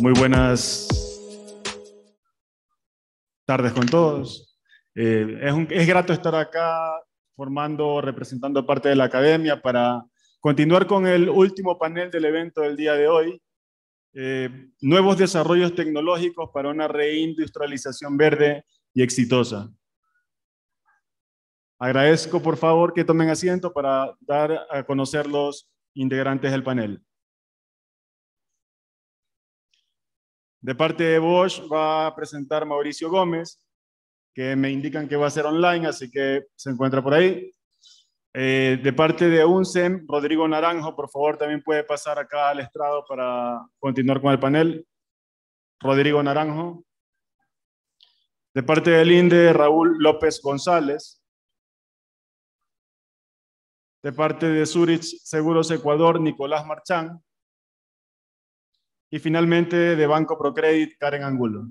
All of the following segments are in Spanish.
Muy buenas tardes con todos. Eh, es, grato estar acá formando, representando parte de la academia para continuar con el último panel del evento del día de hoy. Eh, nuevos desarrollos tecnológicos para una reindustrialización verde y exitosa. Agradezco por favor que tomen asiento para dar a conocer los integrantes del panel. De parte de Bosch va a presentar Mauricio Gómez, que me indican que va a ser online, así que se encuentra por ahí. Eh, de parte de UNSEM, Rodrigo Naranjo, por favor, también puede pasar acá al estrado para continuar con el panel. Rodrigo Naranjo. De parte del INDE, Raúl López González. De parte de Zurich Seguros Ecuador, Nicolás Marchán. Y finalmente de Banco Procredit, Karen Angulo.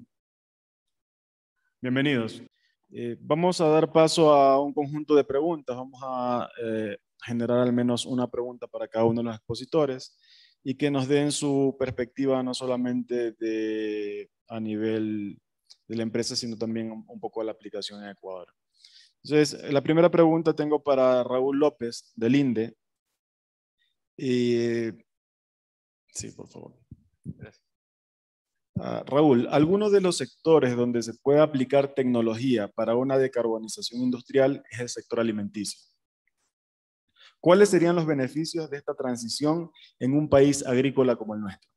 Bienvenidos. Eh, vamos a dar paso a un conjunto de preguntas. Vamos a eh, generar al menos una pregunta para cada uno de los expositores y que nos den su perspectiva no solamente de, a nivel de la empresa, sino también un, poco de la aplicación en Ecuador. Entonces, la primera pregunta tengo para Raúl López, del INDE. Y, sí, por favor. Ah, Raúl, algunos de los sectores donde se puede aplicar tecnología para una decarbonización industrial es el sector alimenticio. ¿Cuáles serían los beneficios de esta transición en un país agrícola como el nuestro?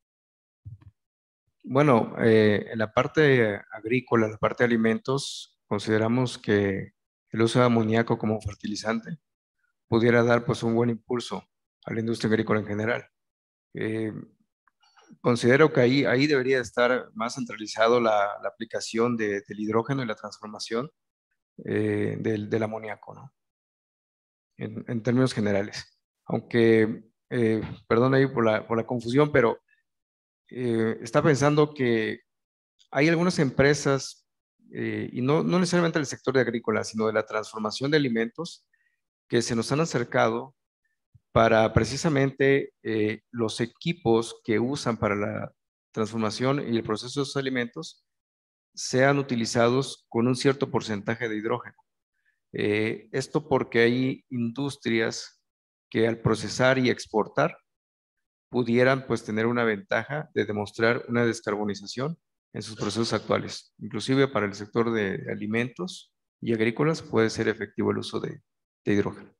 Bueno, eh, en la parte agrícola, en la parte de alimentos, consideramos que el uso de amoníaco como fertilizante pudiera dar pues, un buen impulso a la industria agrícola en general. Eh, considero que ahí, ahí debería estar más centralizado la, la aplicación de, del hidrógeno y la transformación eh, del, del, amoníaco, ¿no? En, en, términos generales. Aunque, eh, perdón ahí por la, por la confusión, pero eh, está pensando que hay algunas empresas, eh, y no, no necesariamente del sector de agrícola, sino de la transformación de alimentos, que se nos han acercado para precisamente eh, los equipos que usan para la transformación y el proceso de esos alimentos sean utilizados con un cierto porcentaje de hidrógeno. Eh, esto porque hay industrias que al procesar y exportar pudieran pues tener una ventaja de demostrar una descarbonización en sus procesos actuales. Inclusive para el sector de alimentos y agrícolas puede ser efectivo el uso de hidrógeno.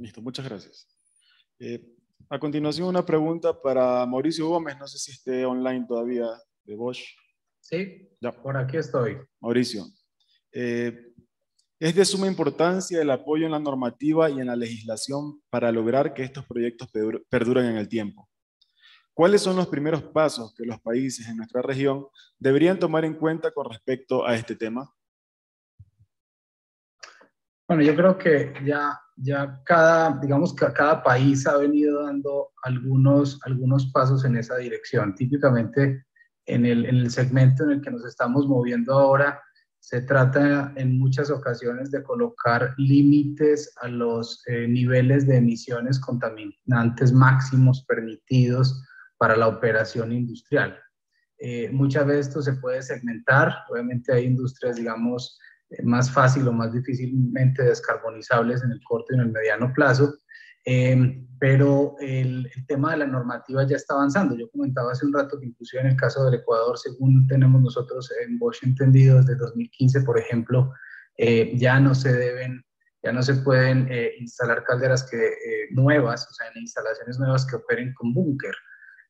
Listo, muchas gracias. Eh, a continuación, una pregunta para Mauricio Gómez, no sé si esté online todavía, de Bosch. Sí, ya. por aquí estoy. Mauricio, eh, es de suma importancia el apoyo en la normativa y en la legislación para lograr que estos proyectos perduren en el tiempo. ¿Cuáles son los primeros pasos que los países en nuestra región deberían tomar en cuenta con respecto a este tema? Bueno, yo creo que ya ya cada, digamos cada país ha venido dando algunos, algunos pasos en esa dirección. Típicamente en el, en el segmento en el que nos estamos moviendo ahora, se trata en muchas ocasiones de colocar límites a los eh, niveles de emisiones contaminantes máximos permitidos para la operación industrial. Eh, muchas veces esto se puede segmentar, obviamente hay industrias, digamos, más fácil o más difícilmente descarbonizables en el corto y en el mediano plazo. Eh, pero el, tema de la normativa ya está avanzando. Yo comentaba hace un rato que inclusive en el caso del Ecuador, según tenemos nosotros en Bosch entendido desde 2015, por ejemplo, eh, ya no se deben, ya no se pueden eh, instalar calderas que, nuevas, o sea, en instalaciones nuevas que operen con búnker.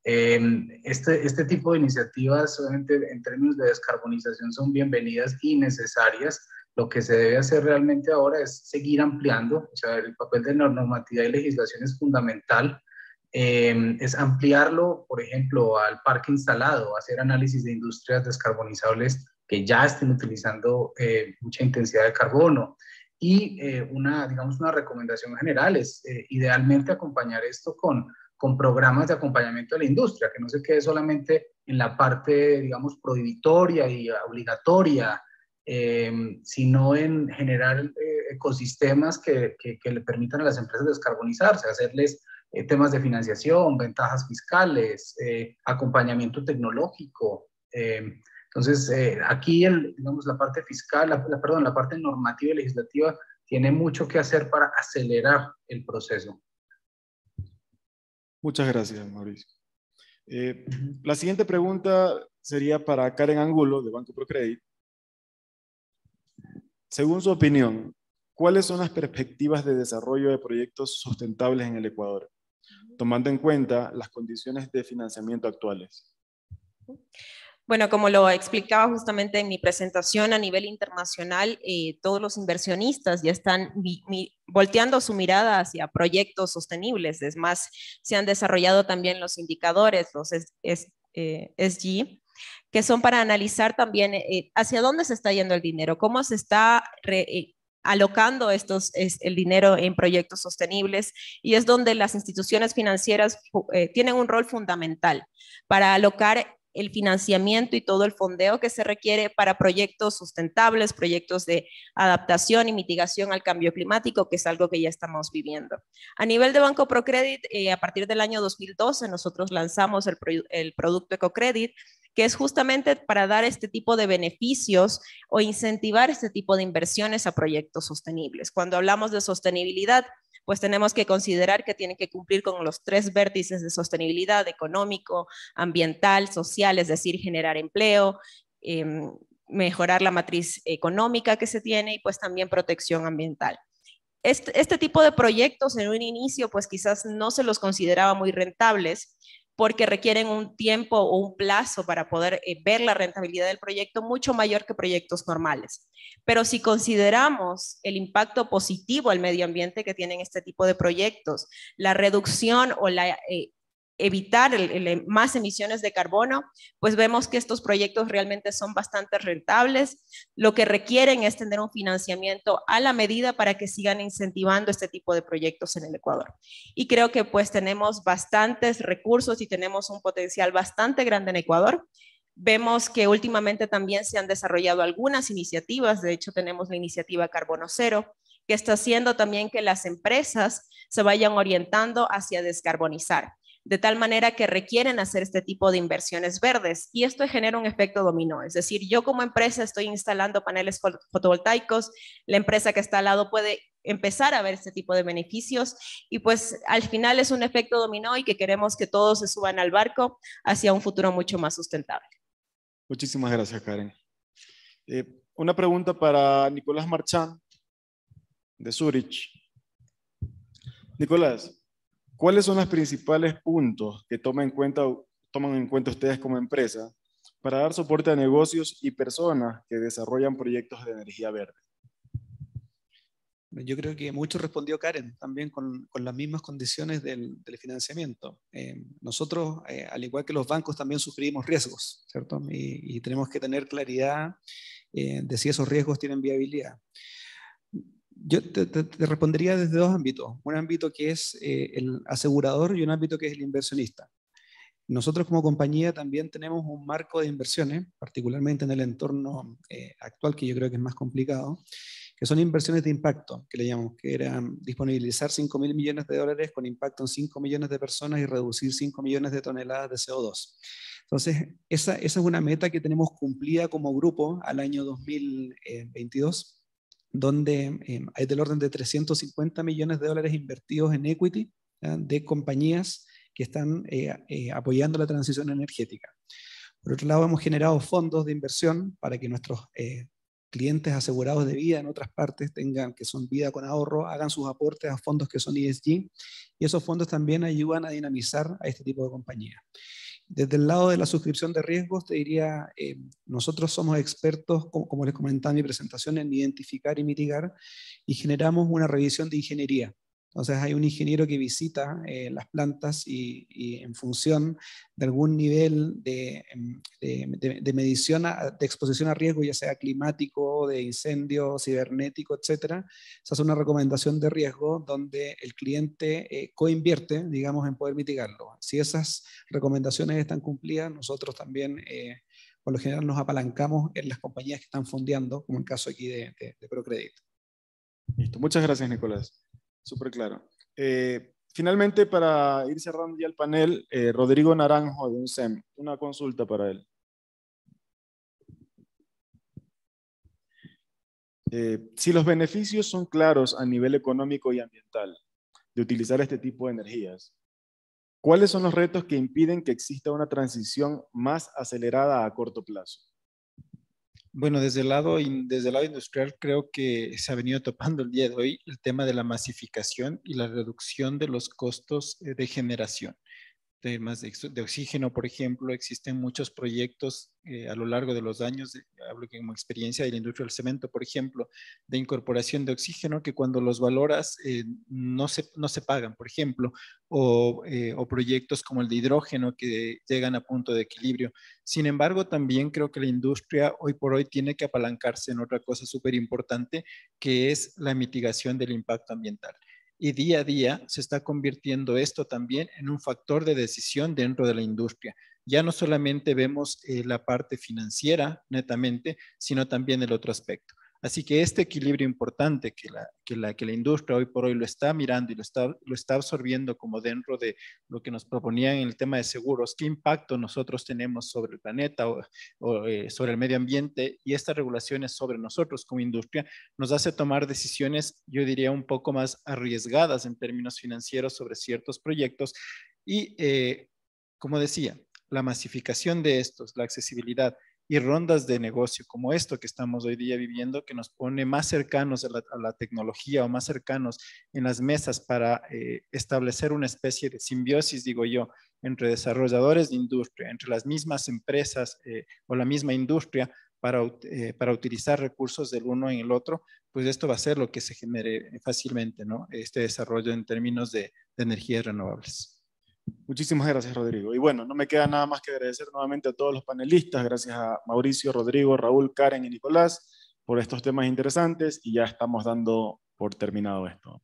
Este, este tipo de iniciativas, obviamente, en términos de descarbonización, son bienvenidas y necesarias. Lo que se debe hacer realmente ahora es seguir ampliando, o sea, el papel de la normatividad y legislación es fundamental. es ampliarlo, por ejemplo, al parque instalado, hacer análisis de industrias descarbonizables que ya estén utilizando eh, mucha intensidad de carbono. Y eh, una, digamos, una recomendación general es eh, idealmente acompañar esto con con programas de acompañamiento de la industria, que no se quede solamente en la parte, digamos, prohibitoria y obligatoria, eh, sino en generar eh, ecosistemas que, que, le permitan a las empresas descarbonizarse, hacerles eh, temas de financiación, ventajas fiscales, eh, acompañamiento tecnológico. entonces, aquí, el, digamos, la parte fiscal, la, perdón, la parte normativa y legislativa tiene mucho que hacer para acelerar el proceso. Muchas gracias, Mauricio. la siguiente pregunta sería para Karen Angulo, de Banco Procredit. Según su opinión, ¿cuáles son las perspectivas de desarrollo de proyectos sustentables en el Ecuador, tomando en cuenta las condiciones de financiamiento actuales? Bueno, como lo explicaba justamente en mi presentación a nivel internacional, eh, todos los inversionistas ya están volteando su mirada hacia proyectos sostenibles. Es más, se han desarrollado también los indicadores, los SG, que son para analizar también eh, hacia dónde se está yendo el dinero, cómo se está eh, alocando estos, el dinero en proyectos sostenibles y es donde las instituciones financieras eh, tienen un rol fundamental para alocar el financiamiento y todo el fondeo que se requiere para proyectos sustentables, proyectos de adaptación y mitigación al cambio climático, que es algo que ya estamos viviendo. A nivel de Banco Procredit, a partir del año 2012, nosotros lanzamos el, el producto EcoCredit, que es justamente para dar este tipo de beneficios o incentivar este tipo de inversiones a proyectos sostenibles. Cuando hablamos de sostenibilidad, pues tenemos que considerar que tienen que cumplir con los tres vértices de sostenibilidad económico, ambiental, social, es decir, generar empleo, em, mejorar la matriz económica que se tiene y pues también protección ambiental. Este, este, tipo de proyectos en un inicio pues quizás no se los consideraba muy rentables, porque requieren un tiempo o un plazo para poder eh, ver la rentabilidad del proyecto mucho mayor que proyectos normales. Pero si consideramos el impacto positivo al medio ambiente que tienen este tipo de proyectos, la reducción o la eh, evitar más emisiones de carbono, pues vemos que estos proyectos realmente son bastante rentables. Lo que requieren es tener un financiamiento a la medida para que sigan incentivando este tipo de proyectos en el Ecuador. Y creo que pues tenemos bastantes recursos y tenemos un potencial bastante grande en Ecuador. Vemos que últimamente también se han desarrollado algunas iniciativas, de hecho tenemos la iniciativa Carbono Cero, que está haciendo también que las empresas se vayan orientando hacia descarbonizar de tal manera que requieren hacer este tipo de inversiones verdes y esto genera un efecto dominó. Es decir, yo como empresa estoy instalando paneles fotovoltaicos, la empresa que está al lado puede empezar a ver este tipo de beneficios y pues al final es un efecto dominó y que queremos que todos se suban al barco hacia un futuro mucho más sustentable. Muchísimas gracias, Karen. Eh, una pregunta para Nicolás Marchán de Zurich. Nicolás, ¿Cuáles son los principales puntos que toman en cuenta, toman en cuenta ustedes como empresa para dar soporte a negocios y personas que desarrollan proyectos de energía verde? Yo creo que mucho respondió Karen, también con, con las mismas condiciones del, del financiamiento. Eh, nosotros, eh, al igual que los bancos, también sufrimos riesgos, ¿cierto? Y, tenemos que tener claridad eh, de si esos riesgos tienen viabilidad. Yo te, respondería desde dos ámbitos. Un ámbito que es eh, el asegurador y un ámbito que es el inversionista. Nosotros como compañía también tenemos un marco de inversiones, particularmente en el entorno eh, actual, que yo creo que es más complicado, que son inversiones de impacto, que le llamamos, que eran disponibilizar 5 mil millones de dólares con impacto en 5 millones de personas y reducir 5 millones de toneladas de CO2. Entonces, esa es una meta que tenemos cumplida como grupo al año 2022 donde eh, hay del orden de 350 millones de dólares invertidos en equity de compañías que están eh, eh, apoyando la transición energética. Por otro lado, hemos generado fondos de inversión para que nuestros clientes asegurados de vida en otras partes tengan, que son vida con ahorro, hagan sus aportes a fondos que son ESG y esos fondos también ayudan a dinamizar a este tipo de compañías. Desde el lado de la suscripción de riesgos, te diría, eh, nosotros somos expertos, como, les comentaba en mi presentación, en identificar y mitigar y generamos una revisión de ingeniería. Entonces hay un ingeniero que visita eh, las plantas y, en función de algún nivel de, em, medición de exposición a riesgo, ya sea climático, de incendio, cibernético, etcétera, se hace una recomendación de riesgo donde el cliente eh, coinvierte, digamos, en poder mitigarlo. Si esas recomendaciones están cumplidas, nosotros también eh, por lo general nos apalancamos en las compañías que están fondeando, como el caso aquí de Procredit. Listo. Muchas gracias, Nicolás. Súper claro. Eh, finalmente, para ir cerrando ya el panel, eh, Rodrigo Naranjo de UNSEM, una consulta para él. Eh, si los beneficios son claros a nivel económico y ambiental de utilizar este tipo de energías, ¿cuáles son los retos que impiden que exista una transición más acelerada a corto plazo? Bueno, desde el, lado, desde el lado industrial creo que se ha venido topando el día de hoy el tema de la masificación y la reducción de los costos eh, de generación temas de, oxígeno, por ejemplo, existen muchos proyectos eh, a lo largo de los años, hablo como experiencia de la industria del cemento, por ejemplo, de incorporación de oxígeno que cuando los valoras eh, no, se, no se pagan, por ejemplo, o, eh, o, proyectos como el de hidrógeno que llegan a punto de equilibrio. Sin embargo, también creo que la industria hoy por hoy tiene que apalancarse en otra cosa súper importante, que es la mitigación del impacto ambiental y día a día se está convirtiendo esto también en un factor de decisión dentro de la industria. Ya no solamente vemos eh, la parte financiera netamente, sino también el otro aspecto. Así que este equilibrio importante que la, que la, que la industria hoy por hoy lo está mirando y lo está, lo está absorbiendo como dentro de lo que nos proponían en el tema de seguros, qué impacto nosotros tenemos sobre el planeta o, eh, sobre el medio ambiente y estas regulaciones sobre nosotros como industria nos hace tomar decisiones, yo diría, un poco más arriesgadas en términos financieros sobre ciertos proyectos. Y, eh, como decía, la masificación de estos, la accesibilidad, y rondas de negocio como esto que estamos hoy día viviendo, que nos pone más cercanos a la, tecnología o más cercanos en las mesas para eh, establecer una especie de simbiosis, digo yo, entre desarrolladores de industria, entre las mismas empresas eh, o la misma industria para, eh, para utilizar recursos del uno en el otro, pues esto va a ser lo que se genere fácilmente, ¿no? Este desarrollo en términos de energías renovables. Muchísimas gracias, Rodrigo. Y bueno, no me queda nada más que agradecer nuevamente a todos los panelistas, gracias a Mauricio, Rodrigo, Raúl, Karen y Nicolás por estos temas interesantes y ya estamos dando por terminado esto.